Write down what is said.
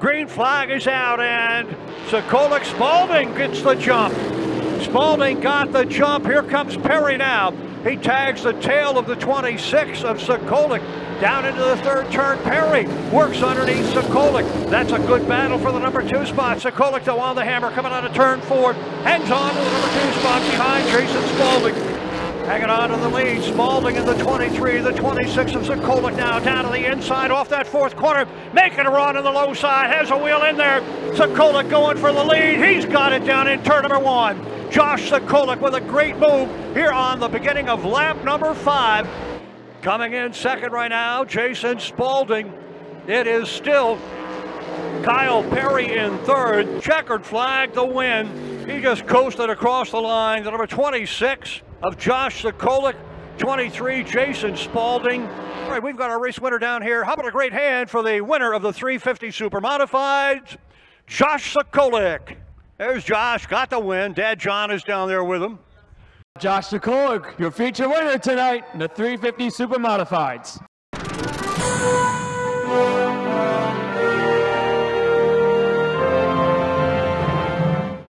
Green flag is out, and Sokolik Spalding gets the jump. Spalding got the jump. Here comes Perry now. He tags the tail of the 26 of Sokolik down into the third turn. Perry works underneath Sokolik. That's a good battle for the number two spot. Sokolik, though, on the hammer, coming out of turn four. Hangs on to the number two spot behind Jason Spalding. Hanging on to the lead, Spalding in the 23, the 26 of Sokolik now down to the inside off that fourth corner, making a run on the low side, has a wheel in there. Sokolik going for the lead. He's got it down in turn number one. Josh Sokolik with a great move here on the beginning of lap number five. Coming in second right now, Jason Spalding. It is still Kyle Perry in third. Checkered flag, the win. He just coasted across the line. The number 26 of Josh Sokolik, 23 Jason Spalding. All right, we've got our race winner down here. How about a great hand for the winner of the 350 Super Modifieds, Josh Sokolik. There's Josh, got the win. Dad John is down there with him. Josh Sokolik, your feature winner tonight in the 350 Super Modifieds.